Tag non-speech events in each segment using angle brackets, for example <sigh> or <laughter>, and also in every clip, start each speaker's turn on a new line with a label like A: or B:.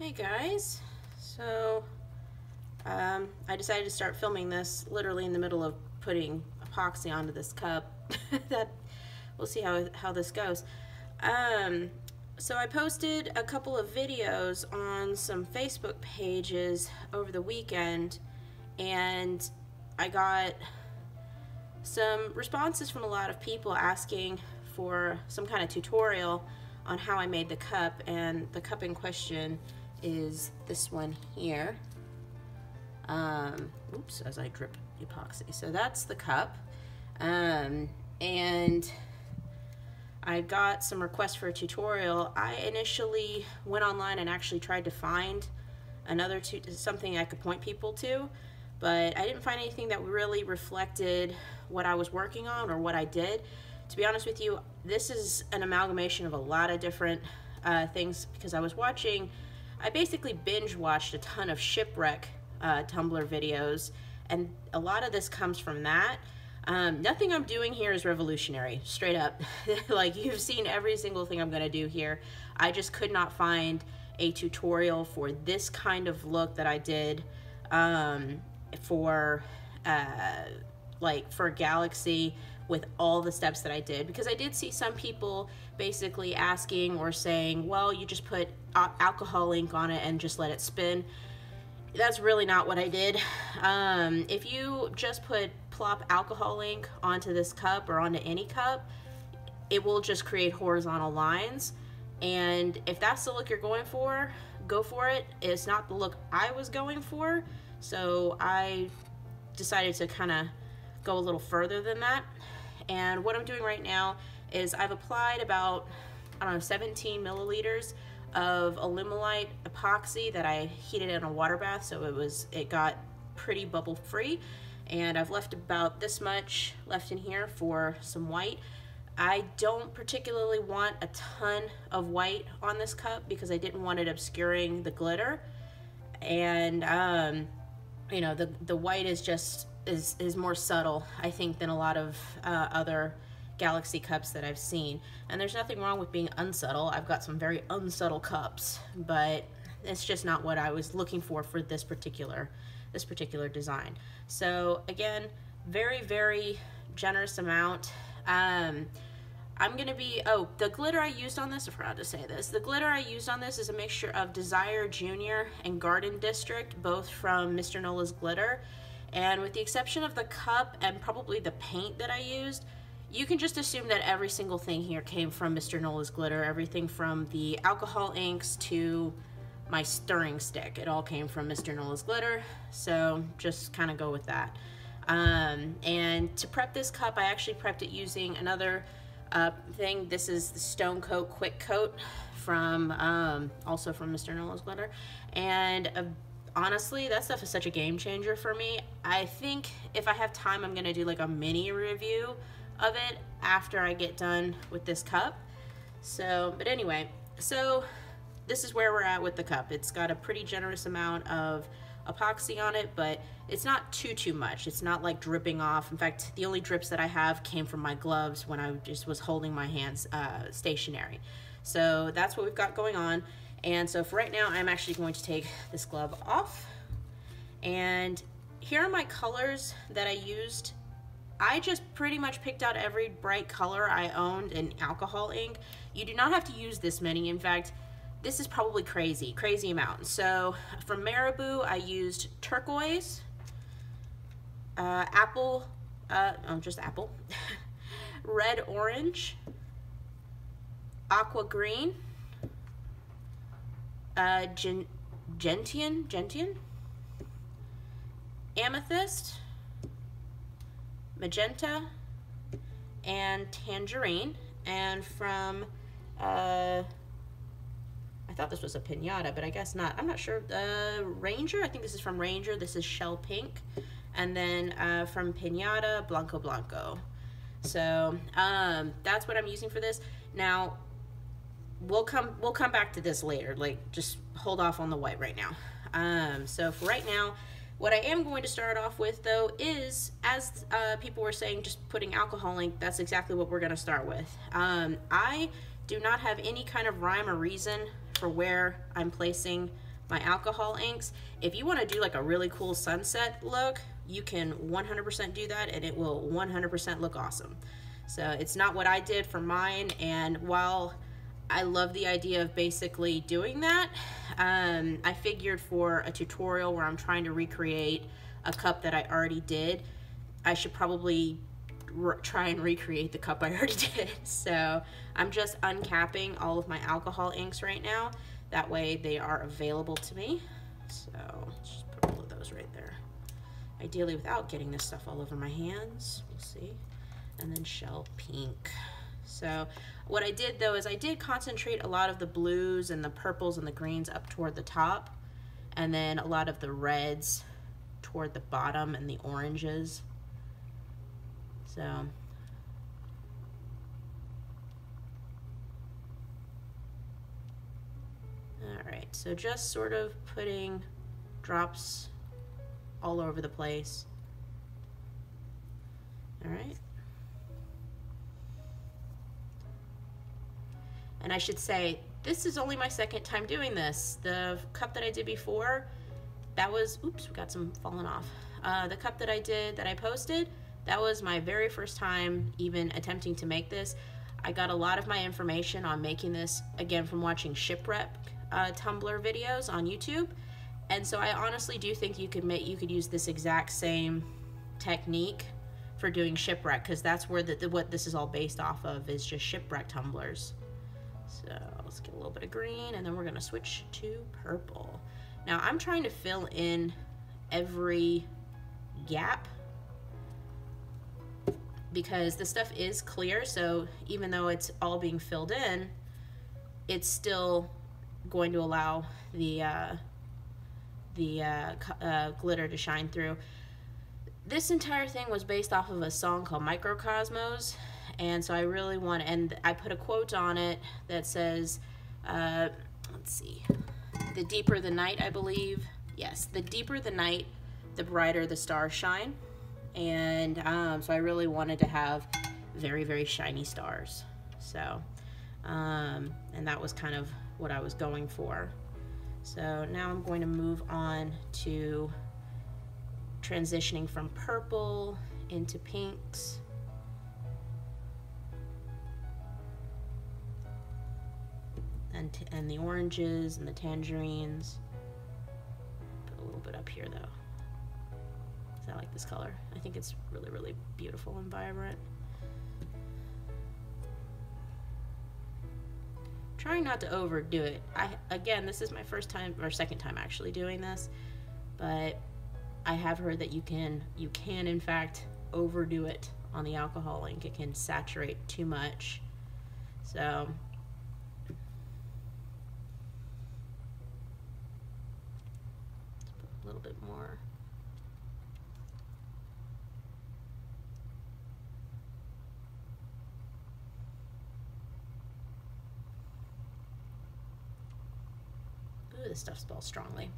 A: Hey guys, so um, I decided to start filming this literally in the middle of putting epoxy onto this cup. <laughs> that we'll see how how this goes. Um, so I posted a couple of videos on some Facebook pages over the weekend, and I got some responses from a lot of people asking for some kind of tutorial on how I made the cup, and the cup in question is this one here. Um, oops, as I drip epoxy. So that's the cup. Um, and I got some requests for a tutorial. I initially went online and actually tried to find another something I could point people to, but I didn't find anything that really reflected what I was working on or what I did. To be honest with you, this is an amalgamation of a lot of different uh, things because I was watching I basically binge watched a ton of shipwreck uh, tumbler videos, and a lot of this comes from that. Um, nothing I'm doing here is revolutionary, straight up. <laughs> like you've seen every single thing I'm gonna do here. I just could not find a tutorial for this kind of look that I did um, for uh, like for Galaxy with all the steps that I did because I did see some people basically asking or saying, well, you just put alcohol ink on it and just let it spin. That's really not what I did. Um, if you just put plop alcohol ink onto this cup or onto any cup, it will just create horizontal lines. And if that's the look you're going for, go for it. It's not the look I was going for, so I decided to kind of go a little further than that. And what I'm doing right now is I've applied about, I don't know, 17 milliliters of Alumilite epoxy that I heated in a water bath so it was it got pretty bubble free and I've left about this much left in here for some white. I don't particularly want a ton of white on this cup because I didn't want it obscuring the glitter and um, you know the the white is just is, is more subtle, I think, than a lot of uh, other Galaxy cups that I've seen. And there's nothing wrong with being unsubtle. I've got some very unsubtle cups, but it's just not what I was looking for for this particular this particular design. So again, very, very generous amount. Um, I'm gonna be, oh, the glitter I used on this, I forgot to say this. The glitter I used on this is a mixture of Desire Junior and Garden District, both from Mr. Nola's Glitter. And with the exception of the cup and probably the paint that I used, you can just assume that every single thing here came from Mr. Nola's Glitter. Everything from the alcohol inks to my stirring stick. It all came from Mr. Nola's Glitter. So just kind of go with that. Um, and to prep this cup, I actually prepped it using another uh, thing. This is the Stone Coat Quick Coat from um, also from Mr. Nola's Glitter. And a honestly, that stuff is such a game changer for me. I think if I have time, I'm gonna do like a mini review of it after I get done with this cup. So, but anyway, so this is where we're at with the cup. It's got a pretty generous amount of epoxy on it, but it's not too, too much. It's not like dripping off. In fact, the only drips that I have came from my gloves when I just was holding my hands uh, stationary. So that's what we've got going on. And so for right now, I'm actually going to take this glove off. And here are my colors that I used. I just pretty much picked out every bright color I owned in alcohol ink. You do not have to use this many. In fact, this is probably crazy, crazy amount. So from Marabu, I used turquoise, uh, apple, uh, oh, just apple, <laughs> red orange, aqua green, uh, gen gentian, gentian, amethyst, magenta, and tangerine. And from, uh, I thought this was a pinata, but I guess not. I'm not sure. Uh, Ranger, I think this is from Ranger. This is Shell Pink. And then uh, from Pinata, Blanco Blanco. So um, that's what I'm using for this. Now, we'll come we'll come back to this later like just hold off on the white right now um, so for right now what I am going to start off with though is as uh, people were saying just putting alcohol ink that's exactly what we're going to start with um, I do not have any kind of rhyme or reason for where I'm placing my alcohol inks. If you want to do like a really cool sunset look, you can 100% do that and it will 100% look awesome. So it's not what I did for mine and while I love the idea of basically doing that, um, I figured for a tutorial where I'm trying to recreate a cup that I already did, I should probably try and recreate the cup I already <laughs> did. So I'm just uncapping all of my alcohol inks right now. That way they are available to me. So just put all of those right there. Ideally without getting this stuff all over my hands. We'll see. And then shell pink. So what I did though is I did concentrate a lot of the blues and the purples and the greens up toward the top. And then a lot of the reds toward the bottom and the oranges. So Alright, so just sort of putting drops all over the place. Alright. And I should say, this is only my second time doing this. The cup that I did before, that was, oops, we got some falling off. Uh, the cup that I did, that I posted, that was my very first time even attempting to make this. I got a lot of my information on making this, again, from watching Shipwreck uh, tumbler videos on YouTube. And so I honestly do think you could make you could use this exact same technique for doing shipwreck because that's where the, the, what this is all based off of is just shipwreck tumblers. So let's get a little bit of green and then we're gonna switch to purple. Now I'm trying to fill in every gap because the stuff is clear so even though it's all being filled in it's still going to allow the uh, the uh, uh, glitter to shine through. This entire thing was based off of a song called Mikrokosmos, and so I really want, and I put a quote on it that says, uh, let's see, the deeper the night, I believe. Yes, the deeper the night, the brighter the stars shine. And um, so I really wanted to have very, very shiny stars. So, um, and that was kind of what I was going for. So now I'm going to move on to transitioning from purple into pinks. And, and the oranges and the tangerines. Put a little bit up here though. I like this color. I think it's really, really beautiful and vibrant. trying not to overdo it. I again, this is my first time or second time actually doing this, but I have heard that you can you can in fact overdo it on the alcohol ink. It can saturate too much. So a little bit more this stuff smells strongly.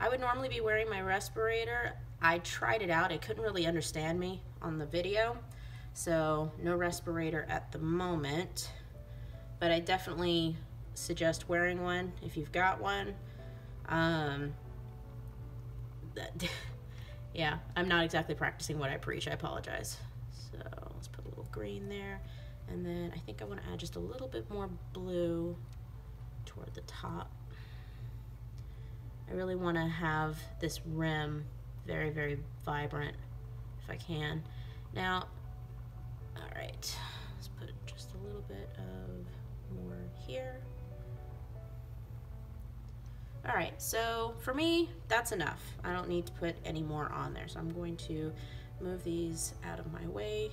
A: I would normally be wearing my respirator. I tried it out. It couldn't really understand me on the video. So no respirator at the moment. But I definitely suggest wearing one if you've got one. Um, that, yeah, I'm not exactly practicing what I preach. I apologize. So let's put a little green there. And then I think I want to add just a little bit more blue toward the top. I really want to have this rim very, very vibrant if I can. Now, all right, let's put just a little bit of more here. All right, so for me, that's enough. I don't need to put any more on there. So I'm going to move these out of my way.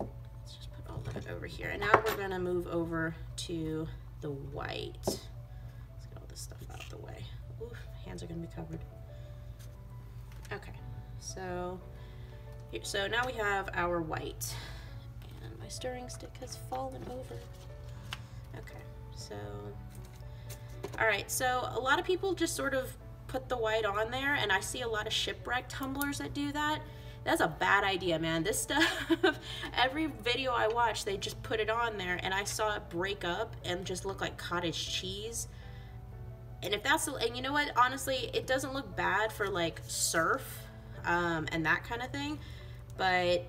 A: Let's just put all that over here. And now we're gonna move over to the white Let's get all this stuff out of the way. Oof, hands are gonna be covered. Okay, so here, so now we have our white, and my stirring stick has fallen over. Okay, so all right, so a lot of people just sort of put the white on there, and I see a lot of shipwreck tumblers that do that. That's a bad idea, man. This <laughs> stuff, every video I watch, they just put it on there, and I saw it break up and just look like cottage cheese and if that's, and you know what, honestly, it doesn't look bad for like surf um, and that kind of thing, but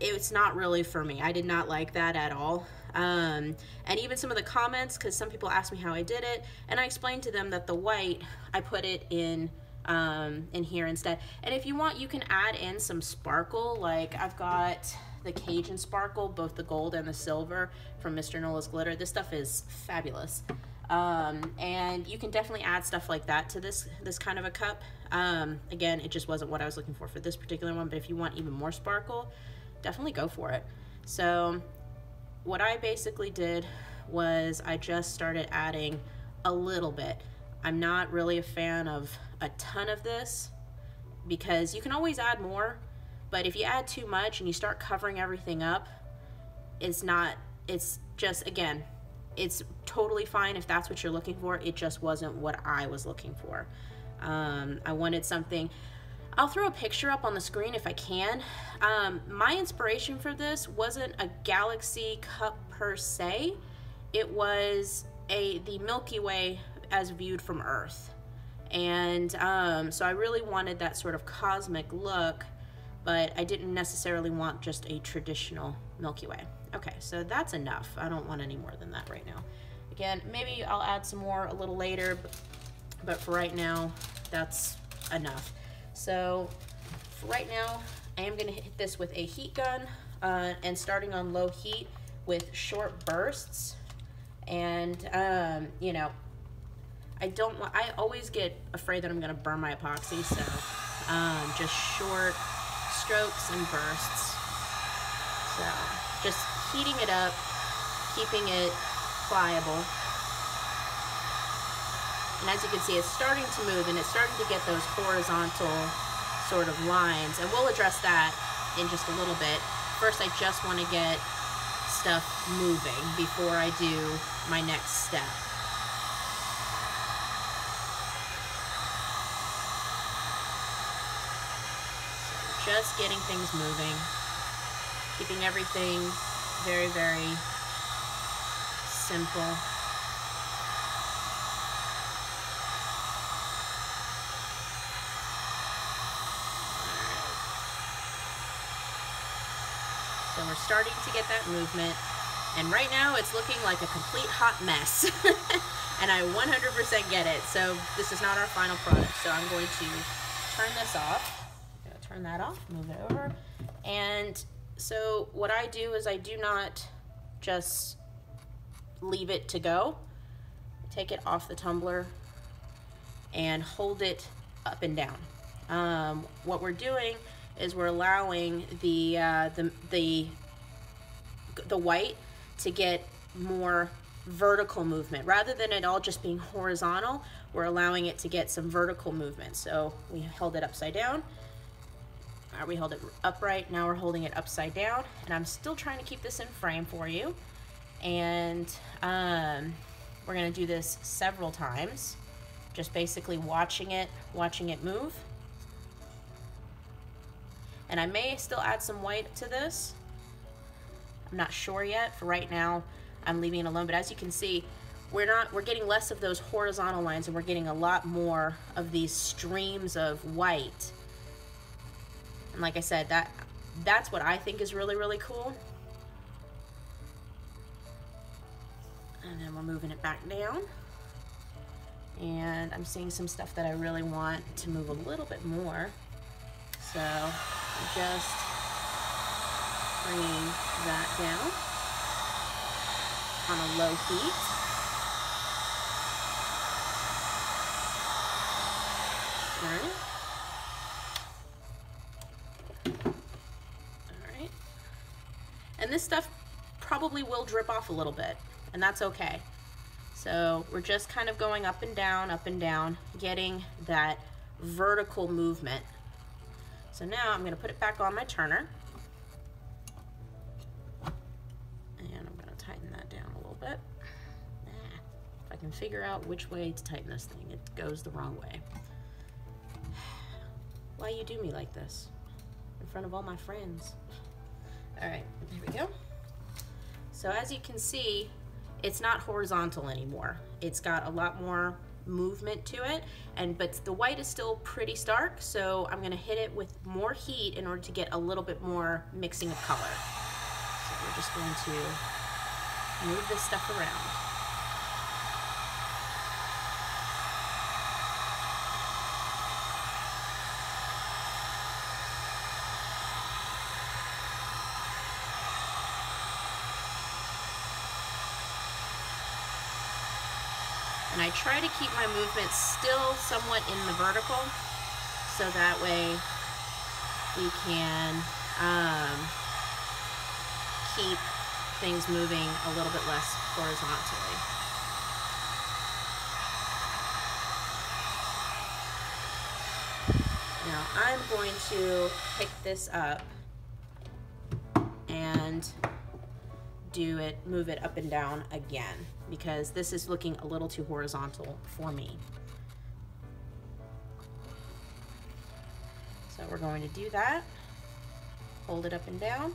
A: it's not really for me. I did not like that at all. Um, and even some of the comments, because some people asked me how I did it, and I explained to them that the white, I put it in um, in here instead. And if you want, you can add in some sparkle. Like I've got the Cajun sparkle, both the gold and the silver from Mr. Nola's Glitter. This stuff is fabulous. Um, and you can definitely add stuff like that to this this kind of a cup. Um, again, it just wasn't what I was looking for for this particular one, but if you want even more sparkle, definitely go for it. So what I basically did was I just started adding a little bit. I'm not really a fan of a ton of this because you can always add more, but if you add too much and you start covering everything up, it's not, it's just, again, it's totally fine if that's what you're looking for. It just wasn't what I was looking for. Um, I wanted something. I'll throw a picture up on the screen if I can. Um, my inspiration for this wasn't a galaxy cup per se. It was a the Milky Way as viewed from Earth. And um, so I really wanted that sort of cosmic look, but I didn't necessarily want just a traditional Milky Way. Okay, so that's enough. I don't want any more than that right now. Again, maybe I'll add some more a little later, but, but for right now, that's enough. So right now, I am gonna hit this with a heat gun uh, and starting on low heat with short bursts. And, um, you know, I don't want, I always get afraid that I'm gonna burn my epoxy, so um, just short strokes and bursts. So just heating it up, keeping it pliable. And as you can see, it's starting to move and it's starting to get those horizontal sort of lines. And we'll address that in just a little bit. First, I just want to get stuff moving before I do my next step. Just getting things moving, keeping everything very, very simple. We're starting to get that movement. And right now it's looking like a complete hot mess. <laughs> and I 100% get it. So this is not our final product. So I'm going to turn this off. turn that off, move it over. And so what I do is I do not just leave it to go. Take it off the tumbler and hold it up and down. Um, what we're doing is we're allowing the, uh, the, the, the white to get more vertical movement. Rather than it all just being horizontal, we're allowing it to get some vertical movement. So we held it upside down. We held it upright, now we're holding it upside down. And I'm still trying to keep this in frame for you. And um, we're gonna do this several times. Just basically watching it, watching it move. And I may still add some white to this. I'm not sure yet. For right now, I'm leaving it alone. But as you can see, we're not we're getting less of those horizontal lines and we're getting a lot more of these streams of white. And like I said, that that's what I think is really, really cool. And then we're moving it back down. And I'm seeing some stuff that I really want to move a little bit more. So just bringing that down on a low heat. All right. All right. And this stuff probably will drip off a little bit, and that's okay. So we're just kind of going up and down, up and down, getting that vertical movement so now I'm going to put it back on my turner. Can figure out which way to tighten this thing, it goes the wrong way. Why you do me like this? In front of all my friends. All right, here we go. So as you can see, it's not horizontal anymore. It's got a lot more movement to it and but the white is still pretty stark so I'm gonna hit it with more heat in order to get a little bit more mixing of color so we're just going to move this stuff around And I try to keep my movement still somewhat in the vertical so that way we can um, keep things moving a little bit less horizontally. Now I'm going to pick this up and do it, move it up and down again because this is looking a little too horizontal for me. So we're going to do that. Hold it up and down.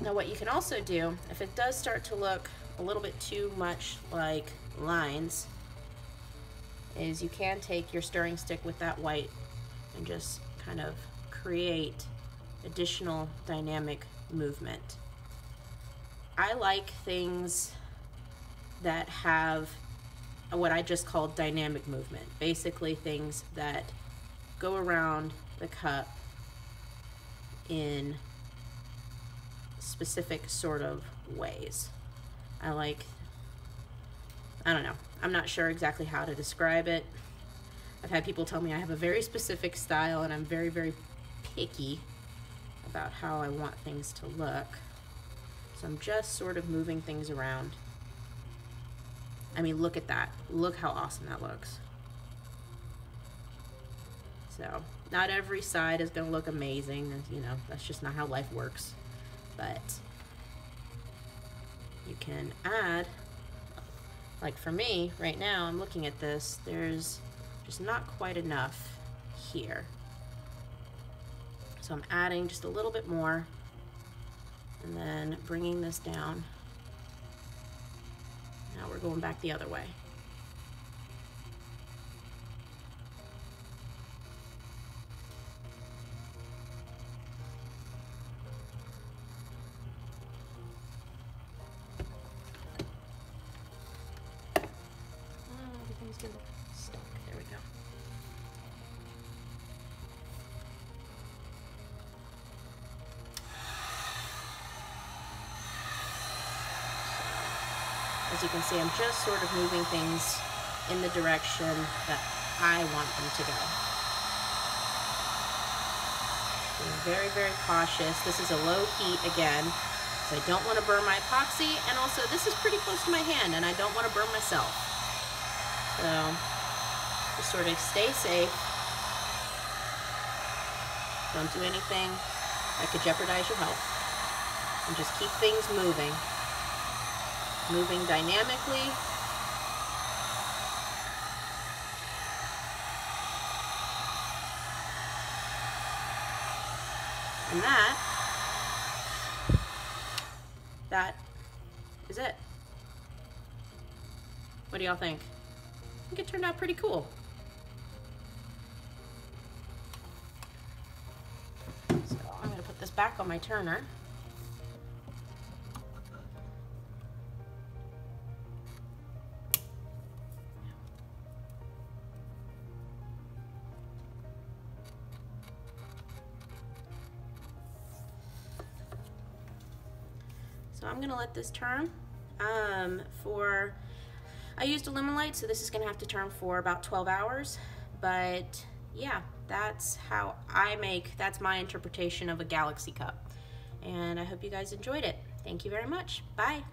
A: Now what you can also do, if it does start to look a little bit too much like lines, is you can take your stirring stick with that white and just kind of create additional dynamic movement. I like things that have what I just call dynamic movement. Basically things that go around the cup in specific sort of ways. I like I don't know. I'm not sure exactly how to describe it. I've had people tell me I have a very specific style and I'm very, very picky about how I want things to look. So I'm just sort of moving things around. I mean, look at that. Look how awesome that looks. So, not every side is going to look amazing. You know, that's just not how life works. But you can add like for me, right now, I'm looking at this, there's just not quite enough here. So I'm adding just a little bit more and then bringing this down. Now we're going back the other way. As you can see, I'm just sort of moving things in the direction that I want them to go. Being very, very cautious. This is a low heat again, so I don't want to burn my epoxy, and also this is pretty close to my hand, and I don't want to burn myself. So, just sort of stay safe. Don't do anything that could jeopardize your health. And just keep things moving moving dynamically. And that, that is it. What do y'all think? I think it turned out pretty cool. So I'm gonna put this back on my turner. So I'm gonna let this turn um, for, I used Alumilite, so this is gonna have to turn for about 12 hours. But yeah, that's how I make, that's my interpretation of a Galaxy cup. And I hope you guys enjoyed it. Thank you very much. Bye.